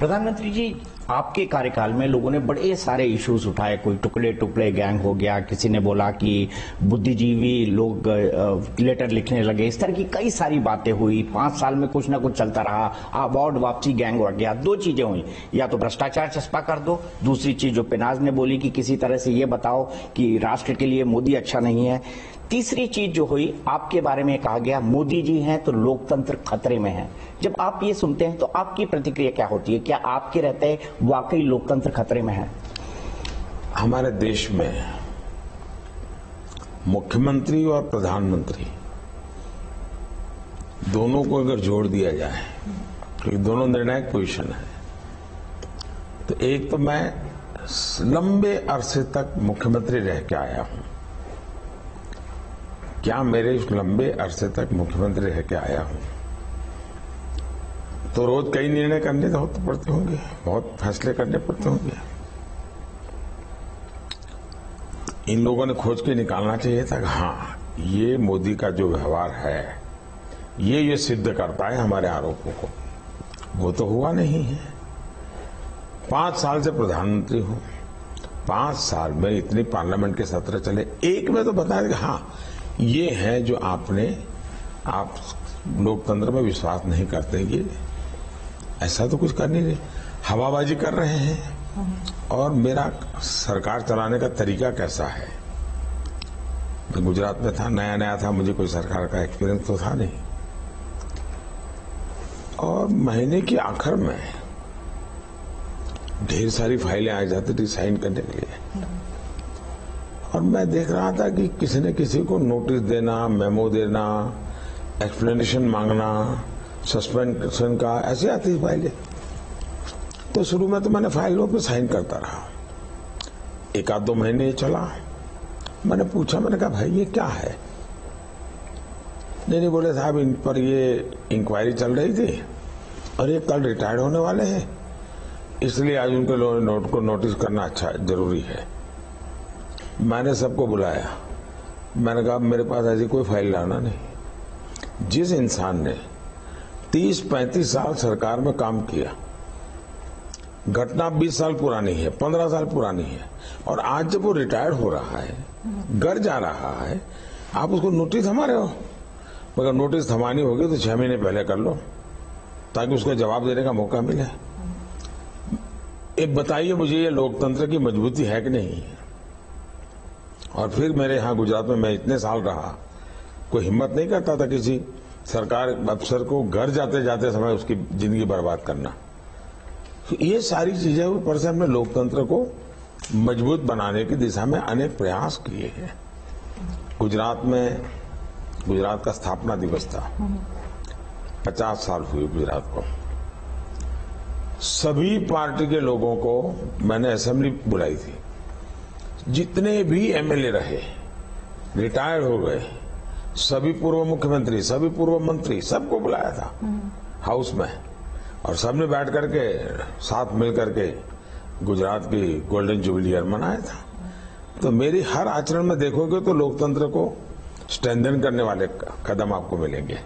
प्रधानमंत्री जी आपके कार्यकाल में लोगों ने बड़े सारे इश्यूज़ उठाए। कोई टुकड़े टुकड़े गैंग हो गया, किसी ने बोला कि बुद्धिजीवी लोग लेटर लिखने लगे। इस तरह की कई सारी बातें हुई। पाँच साल में कुछ ना कुछ चलता रहा। अवार्ड वापसी गैंग हो गया। दो चीज़ें हुई। या तो भ्रष्टाचार चस्पा कर दो। दूसरी चीज़ जो पिनाज ने बोली कि किसी तरह से ये बताओ कि राष्ट्र के लिए मोदी अच्छा नहीं है। तीसरी चीज़ जो हुई, आपके बारे में कहा गया, मोदी जी हैं तो लोकतंत्र खतरे में है। जब आप ये सुनते हैं तो आपकी प्रतिक्रिया क्या होती है? क्या आपके रहते वाकई लोकतंत्र खतरे में है? हमारे देश में मुख्यमंत्री और प्रधानमंत्री दोनों को अगर जोड़ दिया जाए, क्योंकि दोनों निर्णायक पोजीशन है तो एक तो मैं लंबे अरसे तक मुख्यमंत्री रह के आया हूँ। क्या मेरे इस लंबे अरसे तक मुख्यमंत्री रह के आया हूँ? तो रोज कई निर्णय करने तो पड़ते होंगे, बहुत फैसले करने पड़ते होंगे। इन लोगों ने खोज के निकालना चाहिए था हाँ ये मोदी का जो व्यवहार है, ये ये सिद्ध करता है हमारे आरोपों को। वो तो हुआ नहीं है। पाँच साल से प्रधानमंत्री हूँ। पाँच साल में इतनी पार्लियामेंट के सत्र चले। एक में तो बताया कि हाँ ये है जो आपने, आप लोकतंत्र में विश्वास नहीं करते ये ऐसा तो कुछ कर नहीं। रहे हवाबाजी कर रहे हैं। और मेरा सरकार चलाने का तरीका कैसा है? मैं गुजरात में था, नया नया था, मुझे कोई सरकार का एक्सपीरियंस तो था नहीं। और महीने के आखिर में ढेर सारी फाइलें आ जाती थी साइन करने के लिए। और मैं देख रहा था कि किसी न किसी को नोटिस देना मेमो देना एक्सप्लेनेशन मांगना सस्पेंशन का ऐसे आती थी फाइलें। तो शुरू में तो मैंने फाइलों पे साइन करता रहा। एक आध दो महीने चला। मैंने पूछा, मैंने कहा, भाई, ये क्या है? नहीं नहीं बोले, साहब, इन पर ये इंक्वायरी चल रही थी और ये कल रिटायर्ड होने वाले हैं। इसलिए आज उनके नोट को नोटिस करना अच्छा ज़रूरी है। मैंने सबको बुलाया। मैंने कहा मेरे पास ऐसी कोई फ़ाइल लाना नहीं। जिस इंसान ने 30-35 साल सरकार में काम किया। घटना 20 साल पुरानी है 15 साल पुरानी है, और आज जब वो रिटायर्ड हो रहा है, घर जा रहा है, आप उसको नोटिस थमा रहे हो? मगर नोटिस थमानी होगी तो छह महीने पहले कर लो, ताकि उसको जवाब देने का मौका मिले। एक बताइए मुझे, ये लोकतंत्र की मजबूती है कि नहीं? और फिर मेरे यहाँ गुजरात में मैं इतने साल रहा, कोई हिम्मत नहीं करता था किसी सरकार अफसर को घर जाते जाते समय उसकी ज़िंदगी बर्बाद करना। तो ये सारी चीज़ें ऊपर से हमने लोकतंत्र को मज़बूत बनाने की दिशा में अनेक प्रयास किए हैं। गुजरात में, गुजरात का स्थापना दिवस था। पचास साल हुए गुजरात को। सभी पार्टी के लोगों को मैंने असेंबली बुलाई थी। जितने भी एमएलए रहे रिटायर्ड हो गए सभी पूर्व मुख्यमंत्री सभी पूर्व मंत्री सबको बुलाया था हाउस में। और सबने बैठ करके साथ मिलकर के गुजरात की गोल्डन जुबली ईयर मनाया था। तो मेरी हर आचरण में देखोगे तो लोकतंत्र को स्ट्रेंथन करने वाले कदम आपको मिलेंगे।